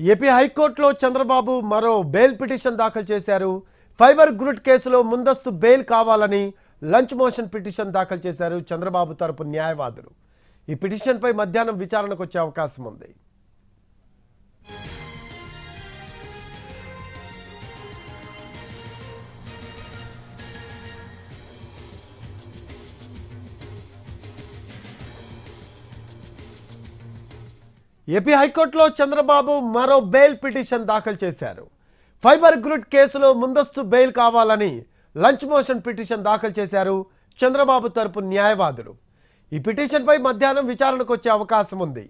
AP హైకోర్టులో చంద్రబాబు మరో bail petition దాఖలు చేశారు. ఫైబర్ గ్రూట్ కేసులో ముందస్తు బెయిల్ కావాలని లంచ్ మోషన్ పిటిషన్ దాఖలు చేశారు చంద్రబాబు తరపు న్యాయవాదులు. ఈ పిటిషన్పై మధ్యాహ్నం విచారణకు వచ్చే అవకాశం ఉంది. ఏపీ హైకోర్టులో చంద్రబాబు మరో బెయిల్ పిటిషన్ దాఖలు చేశారు. ఫైబర్ గ్రిడ్ కేసులో ముందస్తు బెయిల్ కావాలని లంచ్ మోషన్ పిటిషన్ దాఖలు చేశారు చంద్రబాబు తరపు న్యాయవాదులు. ఈ పిటిషన్పై మధ్యాహ్నం విచారణకు వచ్చే అవకాశం ఉంది.